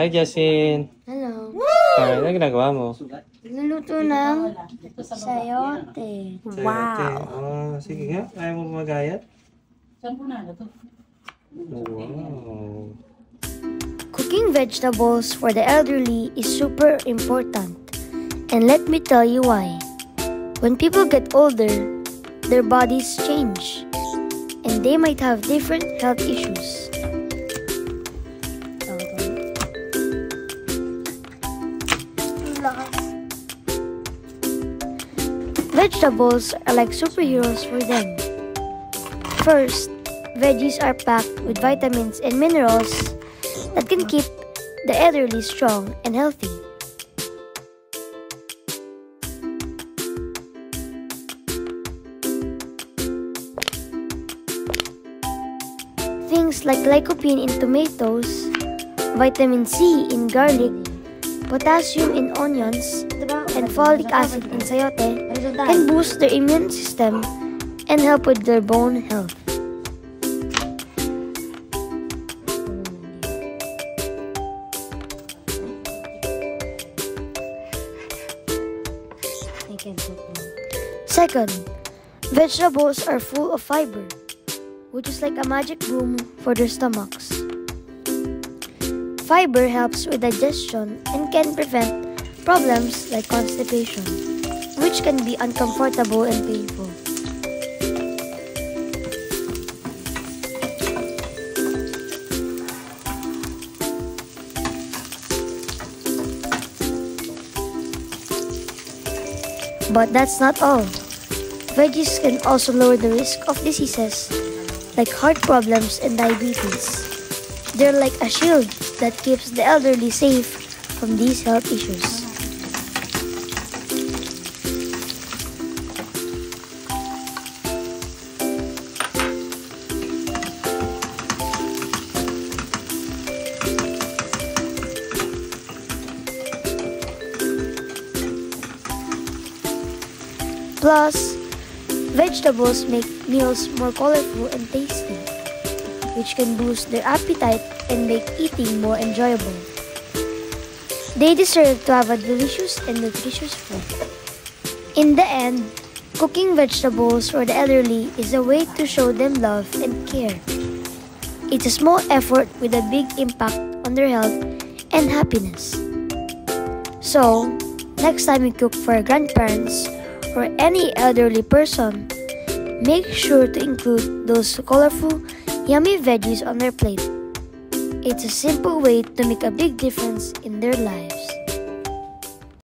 Hi, Justin. Hello. Hi, ano ginagawa mo? Naluto ng sayote. Wow. Oh, sige nga. Kaya mo magayat? Wow. Cooking vegetables for the elderly is super important. And let me tell you why. When people get older, their bodies change. And they might have different health issues. Vegetables are like superheroes for them. First, veggies are packed with vitamins and minerals that can keep the elderly strong and healthy. Things like lycopene in tomatoes, vitamin C in garlic, potassium in onions, and folic acid in sayote can boost their immune system and help with their bone health. Second, vegetables are full of fiber, which is like a magic broom for their stomachs. Fiber helps with digestion and can prevent problems like constipation, which can be uncomfortable and painful. But that's not all. Veggies can also lower the risk of diseases like heart problems and diabetes. They're like a shield that keeps the elderly safe from these health issues. Plus, vegetables make meals more colorful and tasty, which can boost their appetite and make eating more enjoyable. They deserve to have a delicious and nutritious food. In the end, cooking vegetables for the elderly is a way to show them love and care. It's a small effort with a big impact on their health and happiness. So, next time you cook for grandparents, or any elderly person, make sure to include those colorful, yummy veggies on their plate. It's a simple way to make a big difference in their lives.